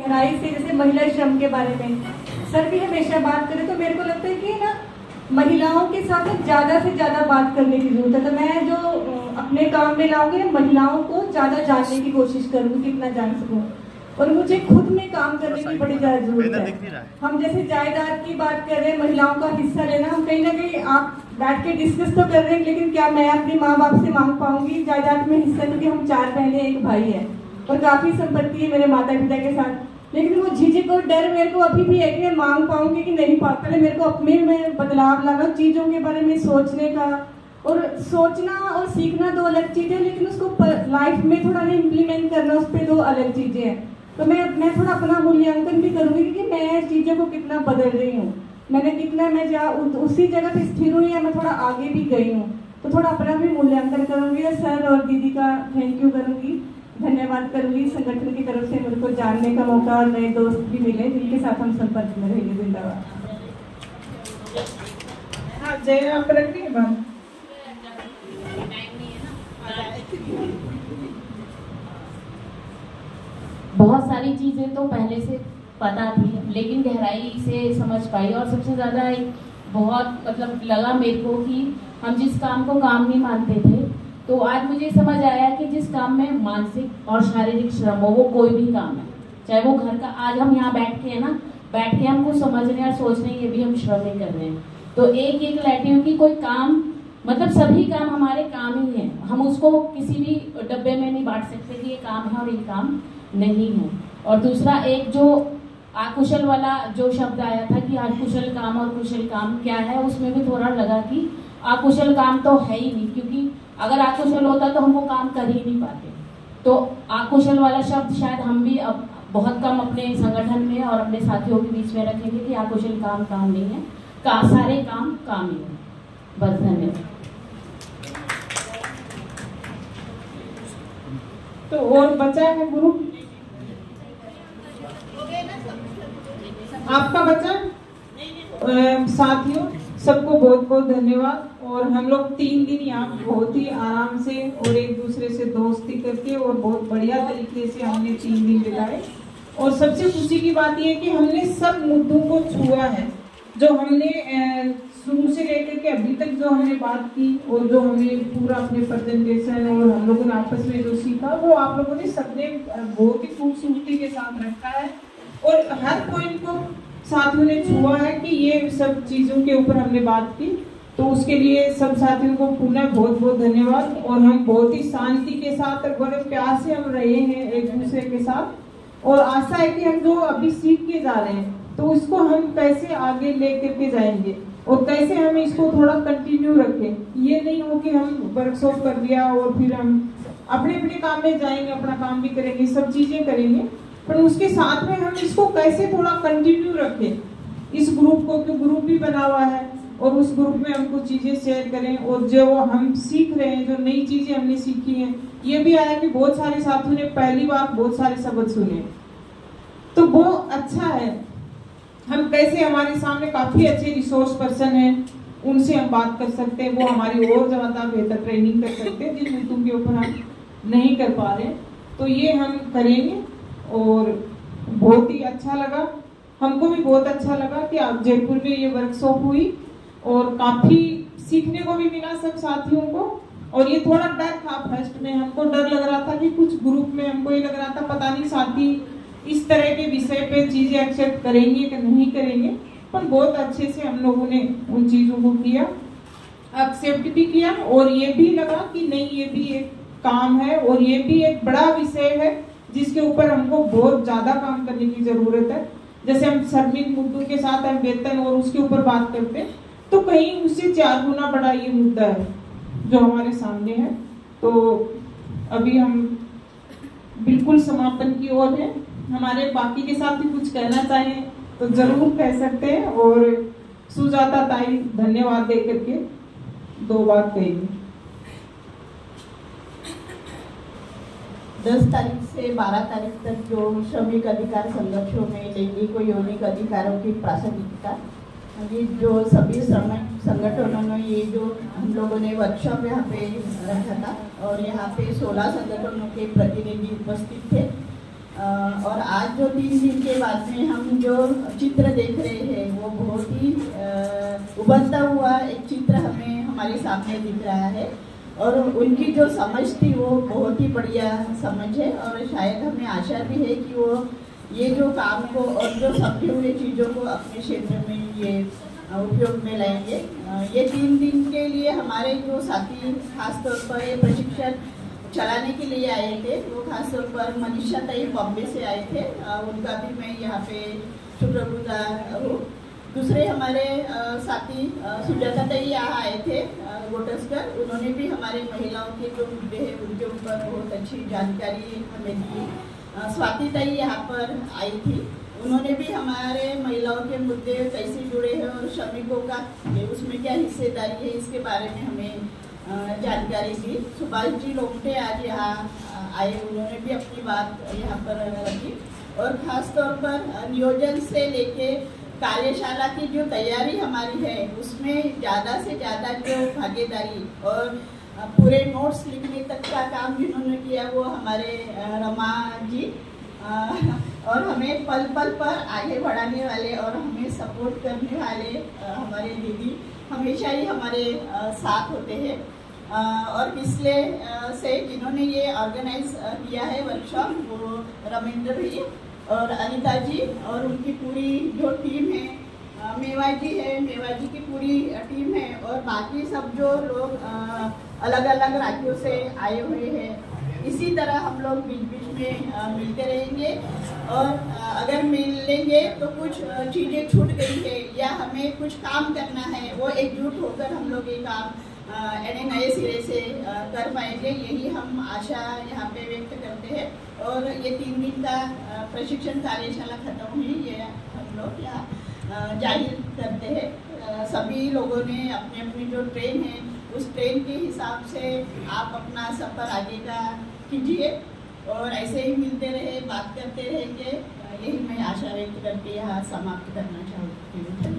गहराई से जैसे महिला श्रम के बारे में। सर भी हमेशा बात करें तो मेरे को लगता है कि ना महिलाओं के साथ ज़्यादा से ज़्यादा बात करने की ज़रूरत है। तो मैं जो अपने काम में लाऊँगी महिलाओं को ज़्यादा जानने की कोशिश करूँगी कितना जान सकूँ। और मुझे खुद में काम करने की बड़ी ज़्यादा ज़रूरत है। हम जैसे जायदाद की बात कर रहे हैं महिलाओं का हिस्सा लेना हम कहीं ना कहीं आप बैठ के डिस्कस तो कर रहे हैं लेकिन क्या मैं अपने माँ बाप से मांग पाऊँगी जायदाद में हिस्सा? क्योंकि हम चार बहने एक भाई है। और काफ़ी संपत्ति है मेरे माता पिता के साथ। लेकिन वो झिझक और डर मेरे को अभी भी है कि मांग पाऊँगी कि नहीं पा, पहले मेरे को अपने में बदलाव लाना, चीज़ों के बारे में सोचने का। और सोचना और सीखना दो अलग चीज़ें हैं, लेकिन उसको लाइफ में थोड़ा ना इम्प्लीमेंट करना, उस पर दो अलग चीज़ें हैं। तो मैं मैं थोड़ा अपना मूल्यांकन भी करूँगी कि मैं चीज़ों को कितना बदल रही हूँ। मैंने कितना, मैं जा उसी जगह पे स्थिर हुई या मैं थोड़ा आगे भी गई हूँ। तो थोड़ा अपना भी मूल्यांकन करूँगी और सर और दीदी का थैंक यू करूँगी। धन्यवाद करूँगी संगठन की तरफ़ से मेरे को जानने का मौका और नए दोस्त भी मिले जिनके साथ हम संपर्क में रहेंगे। जिंदाबाद हाँ जय आप रखिए बात बहुत सारी चीज़ें तो पहले से पता थी लेकिन गहराई से समझ पाई और सबसे ज़्यादा एक बहुत मतलब लगा मेरे को कि हम जिस काम को काम नहीं मानते थे तो आज मुझे समझ आया कि जिस काम में मानसिक और शारीरिक श्रम हो, वो कोई भी काम है। चाहे वो घर का, आज हम यहाँ बैठ के है ना, बैठ के हम कुछ समझने और सोचने ये भी हम श्रम ही कर रहे हैं। तो एक एक लेटी कि कोई काम मतलब सभी काम हमारे काम ही है। हम उसको किसी भी डब्बे में नहीं बांट सकते कि ये काम है और ये काम नहीं है। और दूसरा, एक जो आकुशल वाला जो शब्द आया था कि आकुशल काम और कुशल काम क्या है, उसमें भी थोड़ा लगा कि आकुशल काम तो है ही नहीं, क्योंकि अगर आकुशल होता तो हम वो काम कर ही नहीं पाते। तो आकुशल वाला शब्द शायद हम भी अब बहुत कम अपने संगठन में और अपने साथियों के बीच में रखेंगे कि आकुशल काम काम नहीं है। का सारे काम काम ही है। बस धन्यवाद। तो और बचा है गुरु? आपका बच्चा साथियों? सबको बहुत बहुत धन्यवाद। और हम लोग तीन दिन यहाँ बहुत ही आराम से और एक दूसरे से दोस्ती करके और बहुत बढ़िया तरीके से हमने तीन दिन बिताए। और सबसे खुशी की बात यह है कि हमने सब मुद्दों को छुआ है। जो हमने शुरू से लेकर के अभी तक जो हमने बात की और जो हमने पूरा अपने प्रेजेंटेशन और हम लोगों ने आपस में जो सीखा, वो आप लोगों ने सबने बहुत ही खूबसूरती के साथ रखा है। और हर पॉइंट को साथियों ने छुआ है कि ये सब चीज़ों के ऊपर हमने बात की तो उसके लिए सब साथियों को पुनः बहुत बहुत धन्यवाद और हम बहुत ही शांति के साथ और बड़े प्यार से हम रहे हैं एक दूसरे के साथ। और आशा है कि हम जो अभी सीख के जा रहे हैं तो उसको हम कैसे आगे ले करके जाएँगे और कैसे हम इसको थोड़ा कंटिन्यू रखें। ये नहीं हो कि हम वर्कशॉप कर दिया और फिर हम अपने अपने काम में जाएँगे, अपना काम भी करेंगे, सब चीज़ें करेंगे। पर उसके साथ में हम इसको कैसे थोड़ा कंटिन्यू रखें? इस ग्रुप को क्यों? ग्रुप भी बना हुआ है और उस ग्रुप में हम कुछ चीज़ें शेयर करें और जो वो हम सीख रहे हैं, जो नई चीज़ें हमने सीखी हैं, ये भी आया कि बहुत सारे साथियों ने पहली बार बहुत सारे शब्द सुने। तो वो अच्छा है। हम कैसे हमारे सामने काफ़ी अच्छे रिसोर्स पर्सन हैं, उनसे हम बात कर सकते हैं, वो हमारी और ज़्यादा बेहतर ट्रेनिंग कर सकते हैं, जिन मुद्दों के ऊपर हम नहीं कर पा रहे। तो ये हम करेंगे। और बहुत ही अच्छा लगा। हमको भी बहुत अच्छा लगा कि आप जयपुर में ये वर्कशॉप हुई और काफ़ी सीखने को भी मिला सब साथियों को। और ये थोड़ा डर था फ़र्स्ट में, हमको डर लग रहा था कि कुछ ग्रुप में हमको ये लग रहा था पता नहीं साथी इस तरह के विषय पे चीज़ें एक्सेप्ट करेंगे कि नहीं करेंगे, पर बहुत अच्छे से हम लोगों ने उन चीज़ों को किया एक्सेप्ट भी किया और ये भी लगा कि नहीं, ये भी एक काम है और ये भी एक बड़ा विषय है। जिसके ऊपर हमको बहुत ज़्यादा काम करने की ज़रूरत है। जैसे हम श्रमिक मुद्दों के साथ हम वेतन और उसके ऊपर बात करते हैं तो कहीं उससे चार गुना बड़ा ये मुद्दा है जो हमारे सामने है। तो अभी हम बिल्कुल समापन की ओर है। हमारे बाकी के साथ भी कुछ कहना चाहें तो ज़रूर कह सकते हैं। और सुजाता ताई, धन्यवाद दे करके दो बात कहेंगे। दस तारीख से बारह तारीख तक जो श्रमिक अधिकार संरक्षण में लैंगिक व यौनिक अधिकारों की प्रासंगिकता। ये जो सभी श्रमिक संगठनों ने ये जो हम लोगों ने वर्कशॉप यहाँ पे रखा था और यहाँ पे सोलह संगठनों के प्रतिनिधि उपस्थित थे। और आज जो तीन दिन के बाद में हम जो चित्र देख रहे हैं, वो बहुत ही उभरता हुआ एक चित्र हमें हमारे सामने दिख रहा है। और उनकी जो समझ थी वो बहुत ही बढ़िया समझ है और शायद हमें आशा भी है कि वो ये जो काम को और जो समझे हुए चीज़ों को अपने क्षेत्र में ये उपयोग में लाएँगे। ये तीन दिन के लिए हमारे जो साथी, खासतौर पर ये प्रशिक्षण चलाने के लिए आए थे, वो खासतौर पर मनीषा तई बॉम्बे से आए थे। उनका भी मैं यहाँ पे शुक्रगुजार हूँ। दूसरे हमारे साथी सुजाता तई यहाँ आए थे अ, गोटसकर उन्होंने भी हमारे महिलाओं के जो मुद्दे हैं उनके ऊपर बहुत अच्छी जानकारी हमें दी। स्वाति तई यहाँ पर आई थी। उन्होंने भी हमारे महिलाओं के मुद्दे कैसे जुड़े हैं और श्रमिकों का उसमें क्या हिस्सेदारी है इसके बारे में हमें जानकारी दी। सुभाष जी लोमटे आज यहाँ आए। उन्होंने भी अपनी बात यहाँ पर रखी। और खास तौर पर नियोजन से लेके कार्यशाला की जो तैयारी हमारी है, उसमें ज़्यादा से ज़्यादा जो भागीदारी और पूरे नोट्स लिखने तक का काम जिन्होंने किया, वो हमारे रमा जी और हमें पल पल पर आगे बढ़ाने वाले और हमें सपोर्ट करने वाले हमारे दीदी हमेशा ही हमारे साथ होते हैं। और पिछले से जिन्होंने ये ऑर्गेनाइज किया है वर्कशॉप वो रविंद्र भी और अनिता जी और उनकी पूरी जो टीम है मेवा जी है मेवा जी की पूरी टीम है और बाकी सब जो लोग अलग अलग राज्यों से आए हुए हैं, इसी तरह हम लोग बीच बीच में मिलते रहेंगे और अगर मिलेंगे तो कुछ चीज़ें छूट गई है या हमें कुछ काम करना है, वो एकजुट होकर हम लोग ये काम यानी नए सिरे से कर पाएँगे, यही हम आशा यहाँ पे व्यक्त करते हैं। और ये तीन दिन का प्रशिक्षण कार्यशाला खत्म हुई, ये हम लोग यहाँ ज़ाहिर करते हैं। सभी लोगों ने अपनी अपनी जो ट्रेन है, उस ट्रेन के हिसाब से आप अपना सफ़र आगे का कीजिए। और ऐसे ही मिलते रहे, बात करते रहेंगे यही मैं आशा व्यक्त करके यहाँ समाप्त करना चाहूँगी